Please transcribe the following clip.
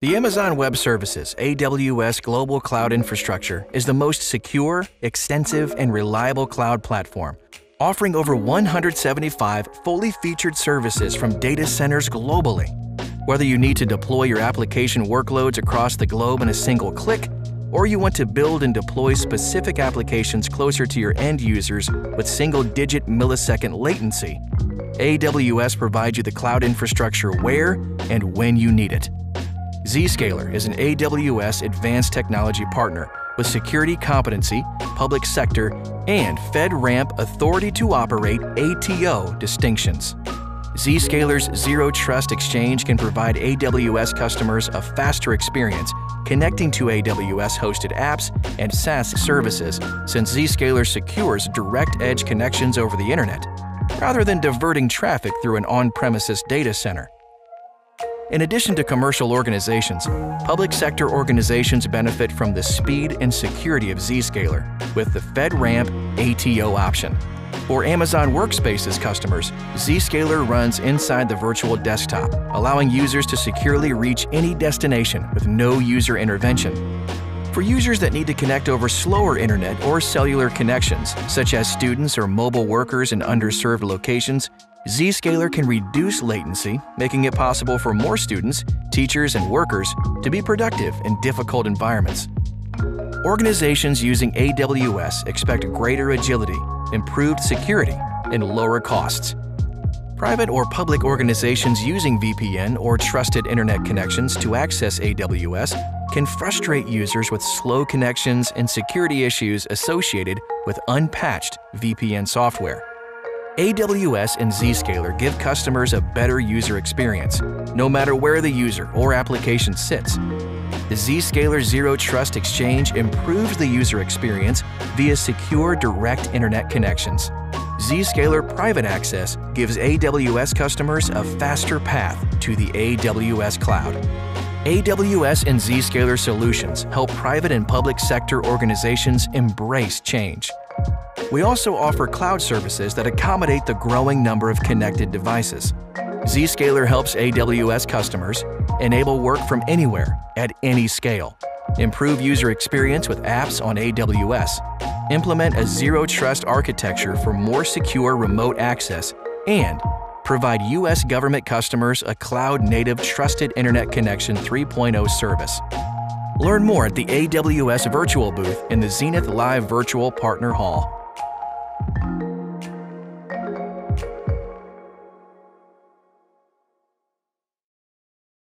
The Amazon Web Services AWS Global Cloud Infrastructure is the most secure, extensive, and reliable cloud platform, offering over 175 fully featured services from data centers globally. Whether you need to deploy your application workloads across the globe in a single click, or you want to build and deploy specific applications closer to your end users with single digit millisecond latency, AWS provides you the cloud infrastructure where and when you need it. Zscaler is an AWS advanced technology partner with security competency, public sector, and FedRAMP Authority to Operate ATO distinctions. Zscaler's Zero Trust Exchange can provide AWS customers a faster experience connecting to AWS hosted apps and SaaS services since Zscaler secures direct edge connections over the internet rather than diverting traffic through an on premises data center. In addition to commercial organizations, public sector organizations benefit from the speed and security of Zscaler with the FedRAMP ATO option. For Amazon Workspaces customers, Zscaler runs inside the virtual desktop, allowing users to securely reach any destination with no user intervention. For users that need to connect over slower internet or cellular connections, such as students or mobile workers in underserved locations, Zscaler can reduce latency, making it possible for more students, teachers, and workers to be productive in difficult environments. Organizations using AWS expect greater agility, improved security, and lower costs. Private or public organizations using VPN or trusted internet connections to access AWS can frustrate users with slow connections and security issues associated with unpatched VPN software. AWS and Zscaler give customers a better user experience, no matter where the user or application sits. The Zscaler Zero Trust Exchange improves the user experience via secure direct internet connections. Zscaler Private Access gives AWS customers a faster path to the AWS cloud. AWS and Zscaler solutions help private and public sector organizations embrace change. We also offer cloud services that accommodate the growing number of connected devices. Zscaler helps AWS customers enable work from anywhere at any scale, improve user experience with apps on AWS, implement a zero trust architecture for more secure remote access, and provide U.S. government customers a cloud native Trusted Internet Connection 3.0 service. Learn more at the AWS virtual booth in the Zenith Live Virtual Partner Hall.